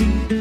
you.